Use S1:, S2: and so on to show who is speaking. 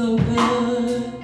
S1: so good.